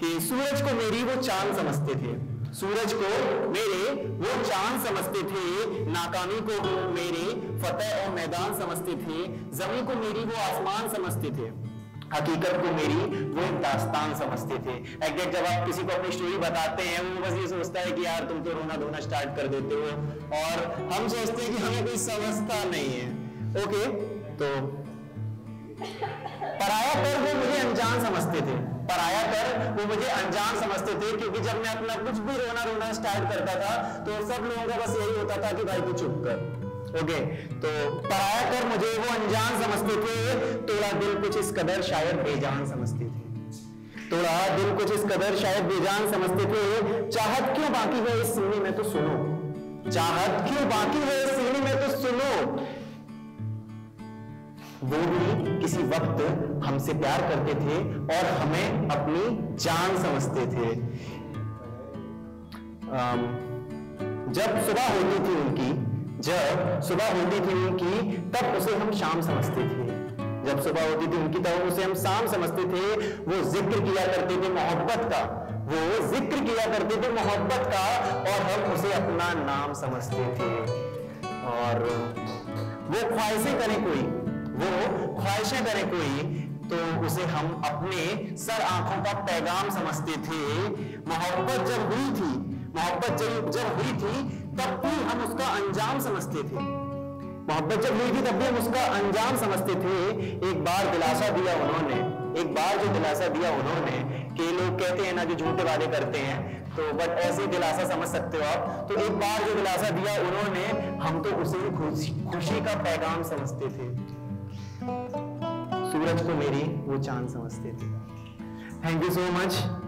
कि सूरज को मेरी वो चाँद समझते थे। सूरज को मेरे वो चाँद समझते थे। नाकामी को मेरे फतेह और मैदान समझते थे। ज़मीन को मेरी वो आसमान समझते थे। हकीकत को मेरी वो एक दास्तान समझते थे। एग्जैक्ट जब आप किसी को अपनी स्टोरी बताते हैं, वो बस ये सोचता है कि यार तुम तो रोना धोना स्टार्ट कर देते हो। और हम सोचते हैं कि हमें कोई समझता नहीं है। ओके तो पराया कर वो मुझे समझते थे। पराया कर, वो मुझे अनजान समझते थे, क्योंकि जब मैं अपना कुछ भी रोना रोना स्टार्ट करता था तो सब लोगों का बस यही होता था कि भाई तू चुप कर। ओके तो पराया कर, मुझे वो अनजान समझते थे, तोड़ा दिल कुछ इस कदर शायद बेजान समझते थे। तोड़ा दिल कुछ इस कदर शायद बेजान समझते थे, चाहत क्यों बाकी है इस सीने में तो सुनो। चाहत क्यों बाकी है इस सीने में तो सुनो। वो भी किसी वक्त हमसे प्यार करते थे और हमें अपनी जान समझते थे। जब सुबह होती थी उनकी, जब सुबह होती थी उनकी, तब उसे हम शाम समझते थे। जब सुबह होती थी उनकी, तब उसे हम शाम समझते थे। वो ज़िक्र किया करते थे मोहब्बत का। वो ज़िक्र किया करते थे मोहब्बत का और हम उसे अपना नाम समझते थे। और वो ख्वाहिशें करें कोई। वो ख्वाहिशें करे कोई तो उसे हम अपने सर आँखों का पैगाम समझते थे। मोहब्बत जब हुई थी, मोहब्बत जब जब हुई थी, तब भी हम उसका अंजाम समझते थे। मोहब्बत जब हुई थी, तब भी हम उसका अंजाम समझते थे। एक बार दिलासा दिया उन्होंने, एक बार जो दिलासा दिया उन्होंने, कि लोग कहते हैं ना जो झूठे वादे करते हैं तो बट ऐसे दिलासा समझ सकते हो आप। तो एक बार जो दिलासा दिया उन्होंने, हम तो उसे खुशी खुशी का पैगाम समझते थे। सूरज को मेरी वो चाँद समझते थे। Thank you so much